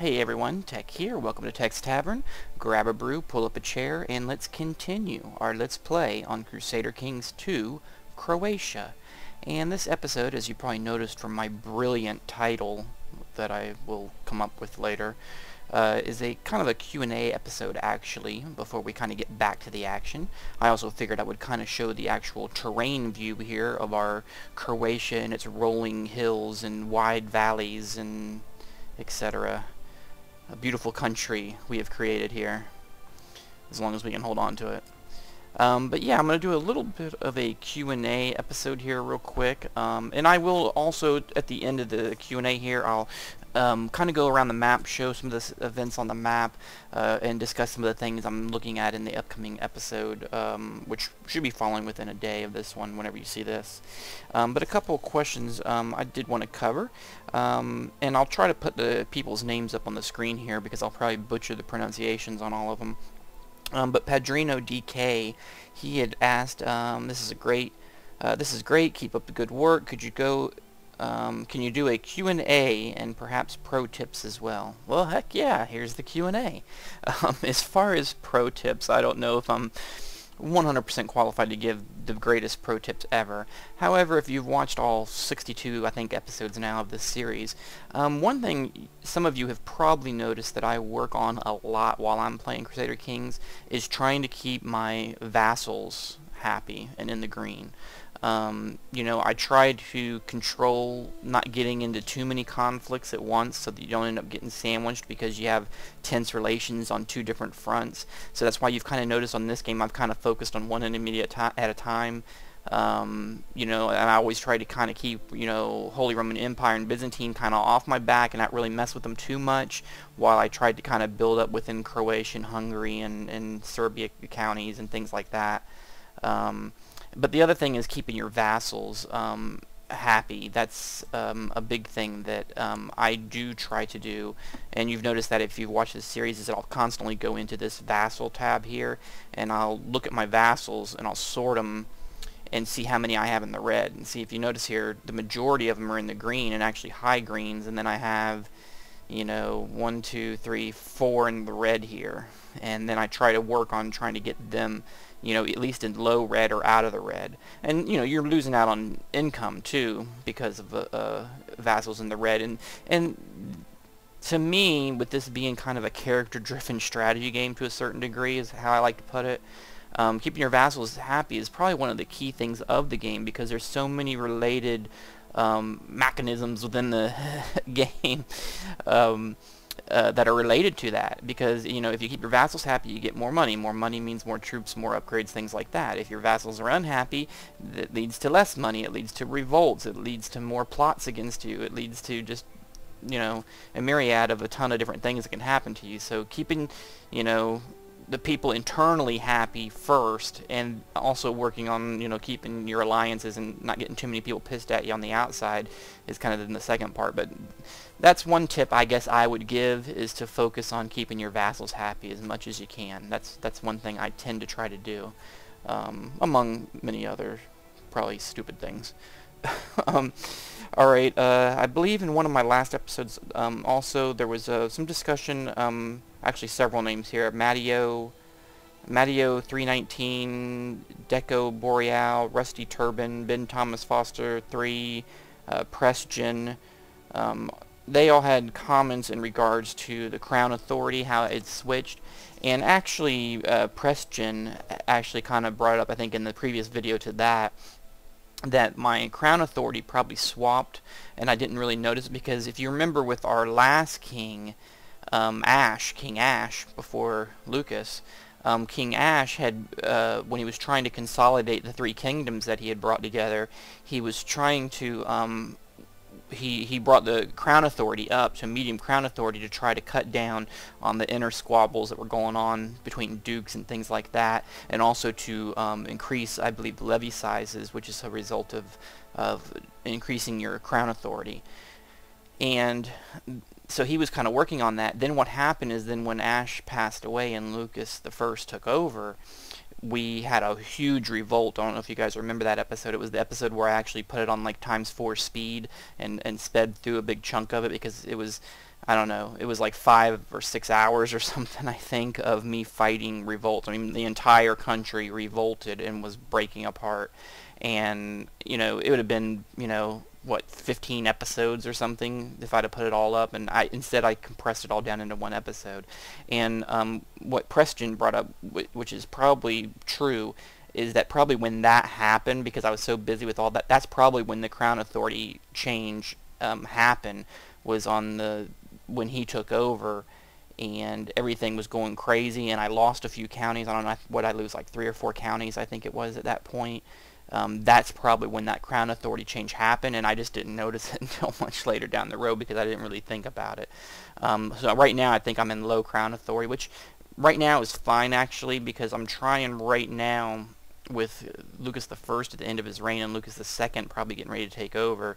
Hey everyone, Tekk here. Welcome to Tekk's Tavern. Grab a brew, pull up a chair, and let's continue our Let's Play on Crusader Kings 2, Croatia. And this episode, as you probably noticed from my brilliant title that I will come up with later, uh, is a kind of a Q&A episode actually, before we kind of get back to the action. I also figured I would kind of show the actual terrain view here of our Croatia and its rolling hills and wide valleys and etc. A beautiful country we have created here, as long as we can hold on to it. Um, but yeah, I'm going to do a little bit of a Q&A episode here real quick. Um, and I will also, at the end of the Q&A here, I'll um, kind of go around the map, show some of the events on the map, uh, and discuss some of the things I'm looking at in the upcoming episode, um, which should be following within a day of this one whenever you see this. Um, but a couple of questions um, I did want to cover, um, and I'll try to put the people's names up on the screen here because I'll probably butcher the pronunciations on all of them. Um, but Padrino DK, he had asked, this is a great, uh, this is great, keep up the good work, could you go um, can you do a Q&A and perhaps pro tips as well? Well, heck yeah, here's the Q&A. Um, as far as pro tips, I don't know if I'm 100% qualified to give the greatest pro tips ever. However, if you've watched all 62, I think, episodes now of this series, um, one thing some of you have probably noticed that I work on a lot while I'm playing Crusader Kings is trying to keep my vassals happy and in the green. Um, you know, I try to control not getting into too many conflicts at once so that you don't end up getting sandwiched because you have tense relations on two different fronts. So that's why you've kind of noticed on this game I've kind of focused on one enemy at, at a time. Um, you know, and I always try to kind of keep, you know, Holy Roman Empire and Byzantine kind of off my back and not really mess with them too much while I tried to kind of build up within Croatia and Hungary and, and Serbia counties and things like that. Um, but the other thing is keeping your vassals um, happy. That's um, a big thing that um, I do try to do. And you've noticed that if you've watched this series is that I'll constantly go into this vassal tab here and I'll look at my vassals and I'll sort them and see how many I have in the red. And see if you notice here, the majority of them are in the green and actually high greens. And then I have, you know, one, two, three, four in the red here. And then I try to work on trying to get them you know, at least in low red or out of the red. And, you know, you're losing out on income, too, because of uh, vassals in the red. And, and to me, with this being kind of a character-driven strategy game to a certain degree, is how I like to put it, um, keeping your vassals happy is probably one of the key things of the game because there's so many related um, mechanisms within the game. Um, uh, that are related to that. Because you know if you keep your vassals happy you get more money. More money means more troops more upgrades things like that. If your vassals are unhappy that leads to less money. It leads to revolts. It leads to more plots against you. It leads to just you know a myriad of a ton of different things that can happen to you. So keeping you know the people internally happy first and also working on you know keeping your alliances and not getting too many people pissed at you on the outside is kind of in the second part. But that's one tip I guess I would give is to focus on keeping your vassals happy as much as you can. That's that's one thing I tend to try to do um, among many other probably stupid things. Um, alright uh, I believe in one of my last episodes um, also there was uh, some discussion um, actually several names here. Matteo, Matteo 319, Deco Boreal, Rusty Turban, Ben Thomas Foster 3, uh, Pressgen. Um, they all had comments in regards to the Crown Authority, how it switched. And actually, uh, Pressgen actually kind of brought up, I think, in the previous video to that, that my Crown Authority probably swapped, and I didn't really notice because if you remember with our last king, um, Ash, King Ash, before Lucas, um, King Ash had, uh, when he was trying to consolidate the three kingdoms that he had brought together, he was trying to, um, he, he brought the crown authority up to medium crown authority to try to cut down on the inner squabbles that were going on between dukes and things like that, and also to um, increase, I believe, the levy sizes, which is a result of, of increasing your crown authority. And so he was kind of working on that. Then what happened is then when Ash passed away and Lucas the First took over, we had a huge revolt. I don't know if you guys remember that episode. It was the episode where I actually put it on like times four speed and, and sped through a big chunk of it because it was I don't know, it was like five or six hours or something, I think, of me fighting revolt. I mean, the entire country revolted and was breaking apart. And, you know, it would have been, you know, what 15 episodes or something if I'd have put it all up and I instead I compressed it all down into one episode. And um, what Preston brought up which is probably true is that probably when that happened because I was so busy with all that that's probably when the Crown Authority change um, happened was on the when he took over and everything was going crazy and I lost a few counties. I don't know what I lose like three or four counties I think it was at that point um, that's probably when that Crown Authority change happened, and I just didn't notice it until much later down the road because I didn't really think about it. Um, so right now I think I'm in low Crown Authority, which right now is fine actually because I'm trying right now with Lucas the First at the end of his reign and Lucas the Second probably getting ready to take over.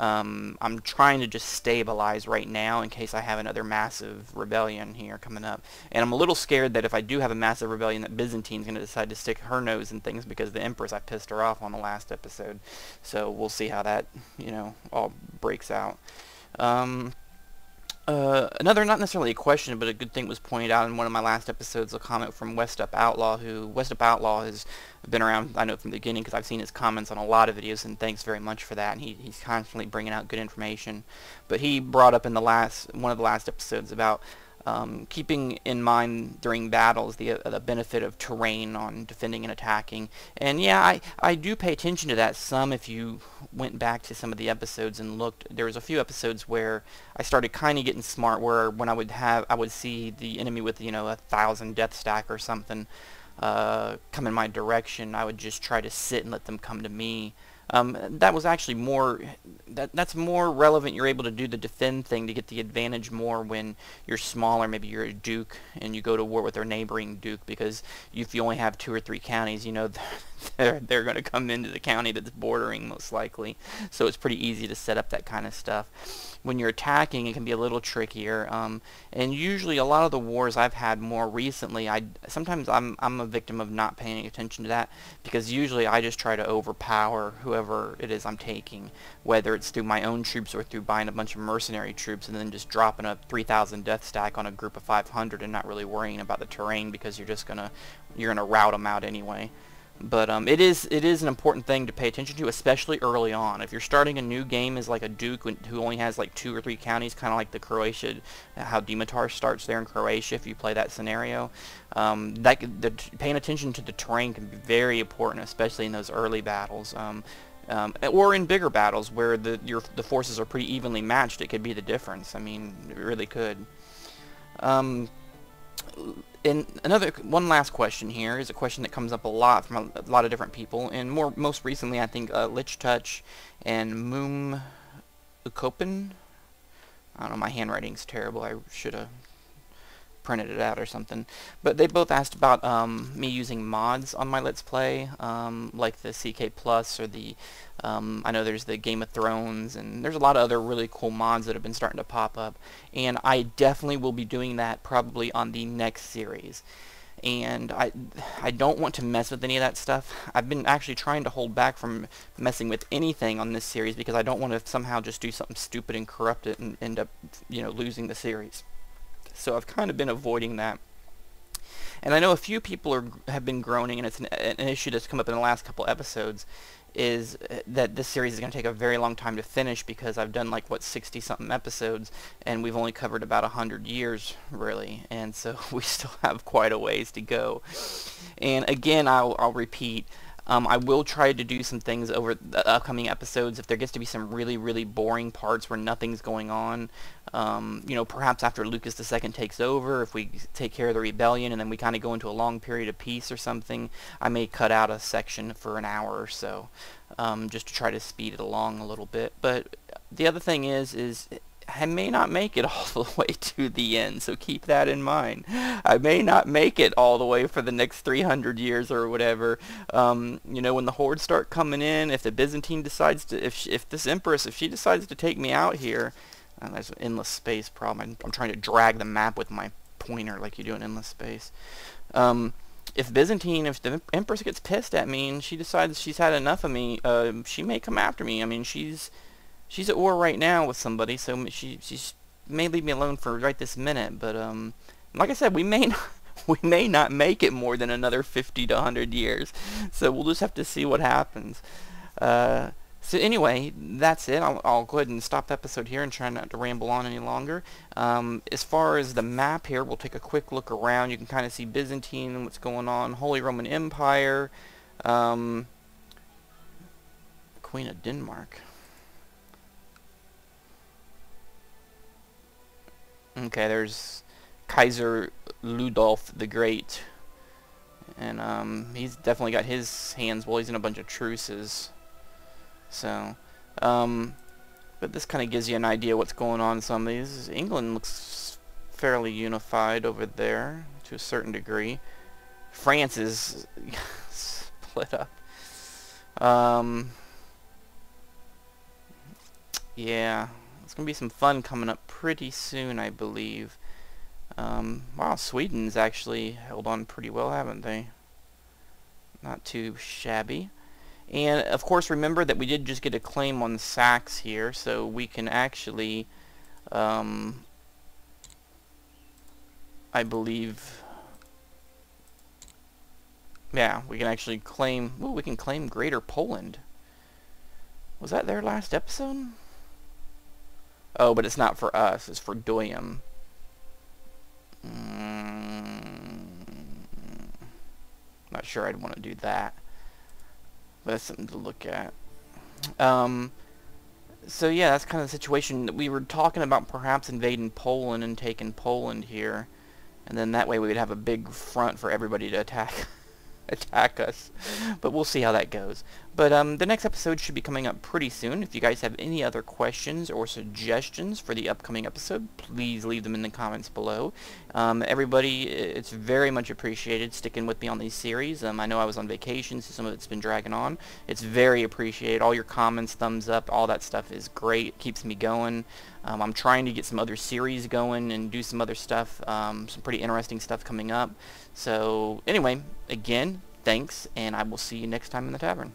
Um, I'm trying to just stabilize right now in case I have another massive rebellion here coming up. And I'm a little scared that if I do have a massive rebellion that Byzantine's going to decide to stick her nose in things because the Empress, I pissed her off on the last episode. So we'll see how that, you know, all breaks out. Um, uh, another, not necessarily a question, but a good thing was pointed out in one of my last episodes, a comment from West Up Outlaw, who, West Up Outlaw has been around, I know from the beginning, because I've seen his comments on a lot of videos, and thanks very much for that, and he, he's constantly bringing out good information. But he brought up in the last, one of the last episodes about um, keeping in mind during battles the, uh, the benefit of terrain on defending and attacking. And yeah, I, I do pay attention to that some if you went back to some of the episodes and looked. There was a few episodes where I started kind of getting smart where when I would have, I would see the enemy with, you know, a thousand death stack or something uh, come in my direction, I would just try to sit and let them come to me. Um, that was actually more, that, that's more relevant. You're able to do the defend thing to get the advantage more when you're smaller. Maybe you're a duke and you go to war with their neighboring duke because if you only have two or three counties, you know they're, they're going to come into the county that's bordering most likely. So it's pretty easy to set up that kind of stuff when you're attacking, it can be a little trickier. Um, and usually, a lot of the wars I've had more recently, I sometimes I'm I'm a victim of not paying attention to that because usually I just try to overpower whoever it is I'm taking, whether it's through my own troops or through buying a bunch of mercenary troops and then just dropping a 3,000 death stack on a group of 500 and not really worrying about the terrain because you're just gonna you're gonna route them out anyway. But um, it is it is an important thing to pay attention to, especially early on. If you're starting a new game as like a Duke who only has like two or three counties, kind of like the Croatia, how Dimitar starts there in Croatia. If you play that scenario, um, that the, paying attention to the terrain can be very important, especially in those early battles. Um, um, or in bigger battles where the your the forces are pretty evenly matched, it could be the difference. I mean, it really could. Um, and another one last question here is a question that comes up a lot from a, a lot of different people, and more most recently I think uh, Lich Touch and Moom Ukopen. I don't know, my handwriting's terrible. I should have printed it out or something. But they both asked about um, me using mods on my Let's Play, um, like the CK Plus or the, um, I know there's the Game of Thrones, and there's a lot of other really cool mods that have been starting to pop up. And I definitely will be doing that probably on the next series. And I, I don't want to mess with any of that stuff. I've been actually trying to hold back from messing with anything on this series because I don't want to somehow just do something stupid and corrupt it and end up, you know, losing the series. So I've kind of been avoiding that. And I know a few people are, have been groaning, and it's an, an issue that's come up in the last couple episodes, is uh, that this series is going to take a very long time to finish because I've done like, what, 60-something episodes, and we've only covered about 100 years, really, and so we still have quite a ways to go. And again, I'll, I'll repeat, um, I will try to do some things over the upcoming episodes. If there gets to be some really, really boring parts where nothing's going on, um, you know, perhaps after Lucas II takes over, if we take care of the rebellion and then we kind of go into a long period of peace or something, I may cut out a section for an hour or so, um, just to try to speed it along a little bit. But the other thing is, is I may not make it all the way to the end, so keep that in mind. I may not make it all the way for the next 300 years or whatever. Um, you know, when the hordes start coming in, if the Byzantine decides to, if if this empress, if she decides to take me out here, uh, there's an endless space problem. I'm, I'm, trying to drag the map with my pointer like you do in endless space. Um, if Byzantine, if the empress gets pissed at me and she decides she's had enough of me, uh, she may come after me. I mean, she's she's at war right now with somebody, so she she's may leave me alone for right this minute, but um, like I said, we may not, we may not make it more than another 50 to 100 years. So we'll just have to see what happens. Uh, so anyway, that's it. I'll, I'll, go ahead and stop the episode here and try not to ramble on any longer. Um, as far as the map here, we'll take a quick look around. You can kind of see Byzantine, and what's going on, Holy Roman Empire, um, Queen of Denmark. Okay, there's Kaiser Ludolf the Great. And um, he's definitely got his hands, well, he's in a bunch of truces. So, um, but this kind of gives you an idea what's going on in some of these. England looks fairly unified over there to a certain degree. France is split up. Um, yeah, it's going to be some fun coming up pretty soon, I believe. Um, wow, Sweden's actually held on pretty well, haven't they? Not too shabby. And of course remember that we did just get a claim on Saxe here, so we can actually, um, I believe, yeah, we can actually claim, ooh, we can claim Greater Poland. Was that their last episode? Oh, but it's not for us, it's for Doyum. Mm, not sure I'd want to do that. But that's something to look at. Um, so yeah, that's kind of the situation that we were talking about perhaps invading Poland and taking Poland here. And then that way we would have a big front for everybody to attack. attack us. But we'll see how that goes. But um, the next episode should be coming up pretty soon. If you guys have any other questions or suggestions for the upcoming episode, please leave them in the comments below. Um, everybody, it's very much appreciated sticking with me on these series. Um, I know I was on vacation, so some of it's been dragging on. It's very appreciated. All your comments, thumbs up, all that stuff is great. It keeps me going. Um, I'm trying to get some other series going and do some other stuff, um, some pretty interesting stuff coming up. So anyway, again, thanks, and I will see you next time in the tavern.